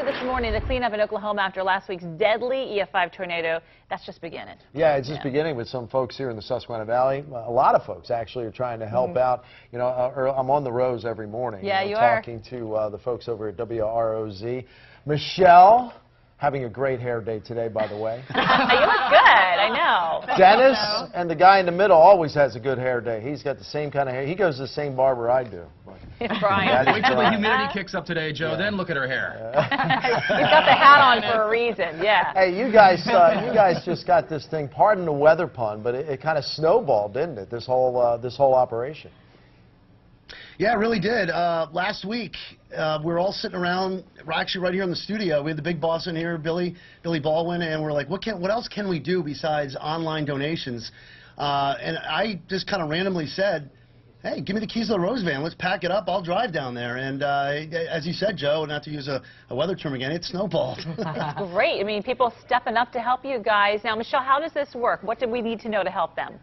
do this morning to cleanup in Oklahoma after last week's deadly EF5 tornado. That's just beginning. Yeah, it's just Yeah. beginning with some folks here in the Susquehanna Valley. A lot of folks actually are trying to help out. You know, uh, I'm on the Rose every morning. Yeah, know, you are. Talking to uh, the folks over at WROZ. Michelle, having a great hair day today, by the way. you look good. I know. Dennis and the guy in the middle always has a good hair day. He's got the same kind of hair. He goes to the same barber I do. Brian. Wait till the Brian. humidity kicks up today, Joe. Then look at her hair. He's got the hat on for a reason. Yeah. Hey, you guys, uh, you guys just got this thing. Pardon the weather pun, but it, it kind of snowballed, didn't it? This whole uh, this whole operation. Yeah, it really did. Uh, last week, uh, we were all sitting around, we're actually right here in the studio. We had the big boss in here, Billy, Billy Baldwin, and we're like, what can, what else can we do besides online donations? Uh, and I just kind of randomly said, hey, give me the keys to the Rose van. Let's pack it up. I'll drive down there. And uh, as you said, Joe, not to use a, a weather term again, it snowballed. Great. I mean, people stepping up to help you guys. Now, Michelle, how does this work? What do we need to know to help them?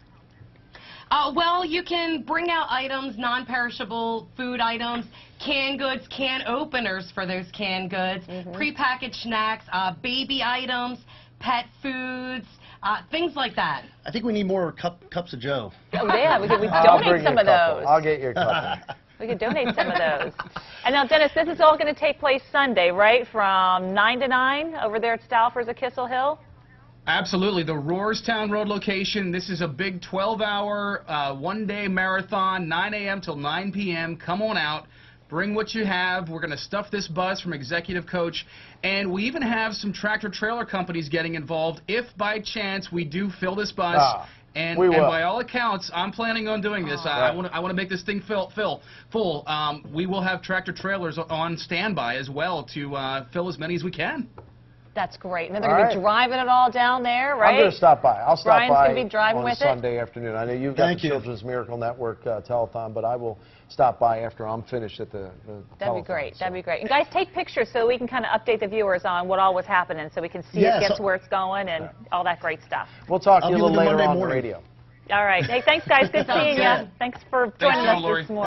Uh, well, you can bring out items, non-perishable food items, canned goods, can openers for those canned goods, prepackaged snacks, uh, baby items, pet foods, uh, things like that. I think we need more cup, cups of Joe. Oh, yeah. We could we donate some of couple. those. I'll get your a couple. We could donate some of those. And now, Dennis, this is all going to take place Sunday, right? From 9 to 9 over there at Stauffers at Kissel Hill? Absolutely. The Rohrerstown Road location. This is a big 12-hour, uh, one-day marathon, 9 a.m. till 9 p.m. Come on out. Bring what you have. We're going to stuff this bus from Executive Coach. And we even have some tractor-trailer companies getting involved if by chance we do fill this bus. Ah, and, and by all accounts, I'm planning on doing this. I, I Right. want to I want to make this thing fill, fill full. Um, we will have tractor trailers on standby as well to uh, fill as many as we can. That's great. And then they're All going to be right. driving it all down there, right? I'm going to stop by. I'll stop Brian's by gonna be driving on with it? Sunday afternoon. I know you've got Thank the you. Children's Miracle Network uh, telethon, but I will stop by after I'm finished at the, the That'd be great. so. That'd be great. And guys, take pictures so we can kind of update the viewers on what all was happening so we can see Yeah, it, get so- where it's going, and all that great stuff. We'll talk to I'll you a little later Monday on the radio. All right. Hey, thanks, guys. Good seeing good. you. Thanks for joining Joe, us this morning.